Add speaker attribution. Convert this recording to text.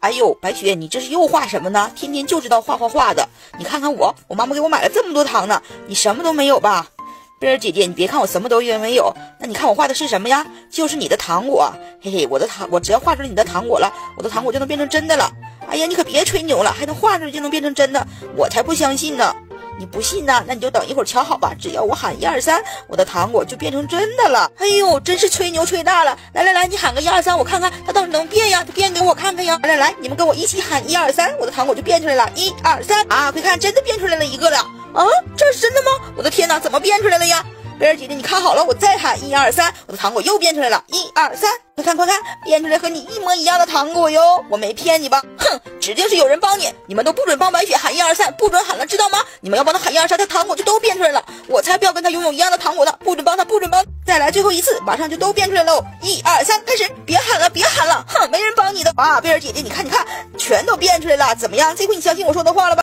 Speaker 1: 哎呦，白雪，你这是又画什么呢？天天就知道画画画的。你看看我，我妈妈给我买了这么多糖呢，你什么都没有吧？贝儿姐姐，你别看我什么都没有，那你看我画的是什么呀？就是你的糖果，嘿嘿，我的糖，我只要画出来你的糖果了，我的糖果就能变成真的了。哎呀，你可别吹牛了，还能画出来就能变成真的，我才不相信呢。你不信呢？那你就等一会儿瞧好吧。只要我喊一二三，我的糖果就变成真的了。哎呦，真是吹牛吹大了！来来来，你喊个一二三，我看看它到底能变呀？变给我看看呀！来来来，你们跟我一起喊一二三，我的糖果就变出来了。一二三啊，快看，真的变出来了一个了。啊，这是真的吗？我的天哪，怎么变出来了呀？贝儿姐姐，你看好了，我再喊一二三，我的糖果又变出来了。一二三，快看快看，变出来和你一模一样的糖果哟！我没骗你吧？哼，指定是有人帮你，你们都不准帮白雪喊一二三，不准喊了，知道吗？你们要帮他喊一二三，他糖果就都变出来了。我才不要跟他拥有一样的糖果呢！不准帮他，不准帮！再来最后一次，马上就都变出来喽！一二三，开始！别喊了，别喊了！哼，没人帮你的哇！贝尔姐姐，你看你看，全都变出来了，怎么样？这回你相信我说的话了吧？